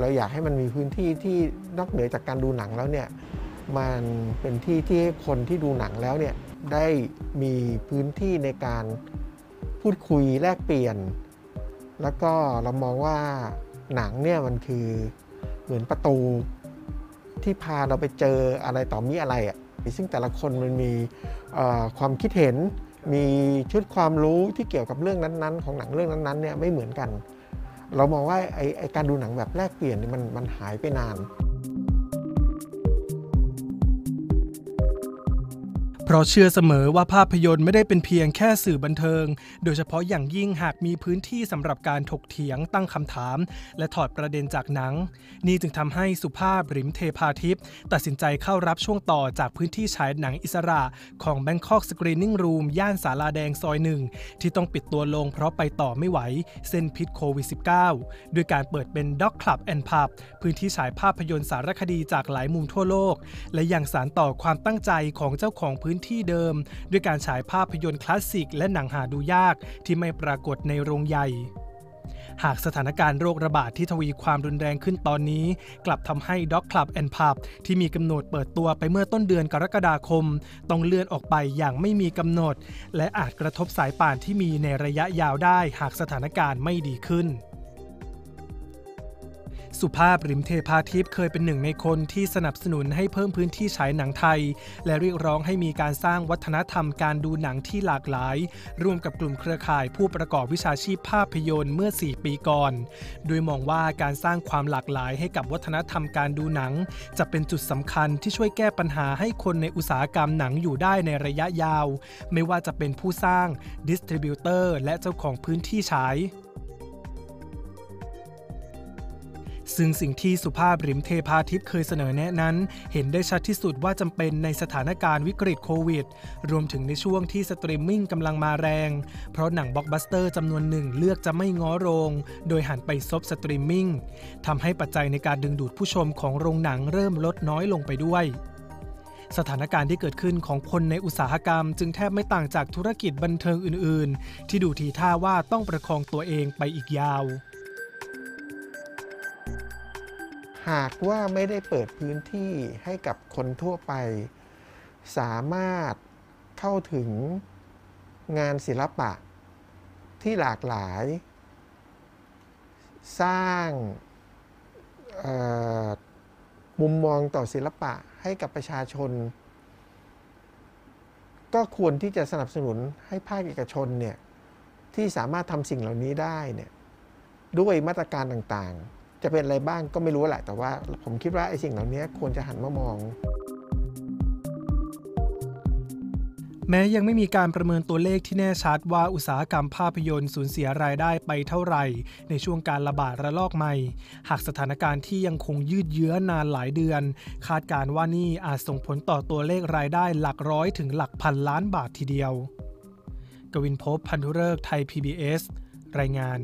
เราอยากให้มันมีพื้นที่ที่นอกเหนือจากการดูหนังแล้วเนี่ยมันเป็นที่ที่คนที่ดูหนังแล้วเนี่ยได้มีพื้นที่ในการพูดคุยแลกเปลี่ยน แล้วก็เรามองว่าหนังเนี่ยมันคือเหมือนประตูที่พาเราไปเจออะไรต่อมีอะไรอะ่ะซึ่งแต่ละคนมันมีความคิดเห็น มีชุดความรู้ที่เกี่ยวกับเรื่องนั้นๆ ของหนังเรื่องนั้นๆเนี่ยไม่เหมือนกัน เรามองว่าไอไอการดูหนังแบบแลกเปลี่ยนมันมันหายไปนาน เพราะเชื่อเสมอว่าภาพยนตร์ไม่ได้เป็นเพียงแค่สื่อบันเทิง โดยเฉพาะอย่างยิ่งหากมีพื้นที่สำหรับการถกเถียงตั้งคำถาม และถอดประเด็นจากหนัง นี่จึงทำให้สุภาพริมเทพาทิพย์ตัดสินใจเข้ารับช่วงต่อจากพื้นที่ฉายหนังอิสระของ Bangkok Screening Room ย่านสาลาแดงซอยหนึ่งที่ต้องปิดตัวลงเพราะไปต่อไม่ไหวเส้นพิษโควิด -19 ด้วยการเปิดเป็น Dog Club and Pub พื้นที่ฉายภาพยนตร์สารคดีจากหลายมุมทั่วโลก และยังสารต่อความตั้งใจของเจ้าของพื้นนที่เดิม ด้วยการฉายภาพยนตร์คลาสสิกและหนังหาดูยากที่ไม่ปรากฏในโรงใหญ่ หากสถานการณ์โรคระบาดที่ทวีความรุนแรงขึ้นตอนนี้ กลับทำให้ Dog Club and Pub ที่มีกำหนดเปิดตัวไปเมื่อต้นเดือนกรกฎาคม ต้องเลื่อนออกไปอย่างไม่มีกำหนด และอาจกระทบสายป่านที่มีในระยะยาวได้ หากสถานการณ์ไม่ดีขึ้น สุภาพริมเทพาทิพย์เคยเป็นหนึ่งในคนที่สนับสนุนให้เพิ่มพื้นที่ฉายหนังไทย และเรียกร้องให้มีการสร้างวัฒนธรรมการดูหนังที่หลากหลาย ร่วมกับกลุ่มเครือข่ายผู้ประกอบวิชาชีพภาพยนตร์เมื่อ 4 ปีก่อน โดยมองว่าการสร้างความหลากหลายให้กับวัฒนธรรมการดูหนัง จะเป็นจุดสำคัญที่ช่วยแก้ปัญหาให้คนในอุตสาหกรรมหนังอยู่ได้ในระยะยาว ไม่ว่าจะเป็นผู้สร้าง distributor และเจ้าของพื้นที่ฉาย ซึ่งสิ่งที่สุภาพ หริมเทพาธิปเคยเสนอแนะนั้น เห็นได้ชัดที่สุดว่าจำเป็นในสถานการณ์วิกฤตโควิด รวมถึงในช่วงที่สตรีมมิ่งกำลังมาแรง เพราะหนังบล็อกบัสเตอร์จำนวนหนึ่งเลือกจะไม่ง้อโรง โดยหันไปซบสตรีมมิ่งทำให้ปัจจัยในการดึงดูดผู้ชมของโรงหนังเริ่มลดน้อยลงไปด้วยสถานการณ์ที่เกิดขึ้นของคนในอุตสาหกรรม จึงแทบไม่ต่างจากธุรกิจบันเทิงอื่น ๆ ที่ดูทีท่าว่าต้องประคองตัวเองไปอีกยาว หากว่าไม่ได้เปิดพื้นที่ให้กับคนทั่วไป สามารถเข้าถึงงานศิลปะ ที่หลากหลาย สร้างมุมมองต่อศิลปะให้กับประชาชน ก็ควรที่จะสนับสนุนให้ภาคเอกชนเนี่ยที่สามารถทำสิ่งเหล่านี้ได้เนี่ยด้วยมาตรการต่างๆ จะเป็นอะไรบ้างก็ไม่รู้แหละแต่ว่าผมคิดว่าไอ้สิ่งเหล่านี้ควรจะหันมามอง แม้ยังไม่มีการประเมินตัวเลขที่แน่ชัดว่าอุตสาหกรรมภาพยนตร์สูญเสียรายได้ไปเท่าไหร่ ในช่วงการระบาดระลอกใหม่ หากสถานการณ์ที่ยังคงยืดเยื้อนานหลายเดือน คาดการว่านี่อาจส่งผลต่อตัวเลขรายได้หลักร้อยถึงหลักพันล้านบาททีเดียว กวินพบพันธุเริกไทย PBS รายงาน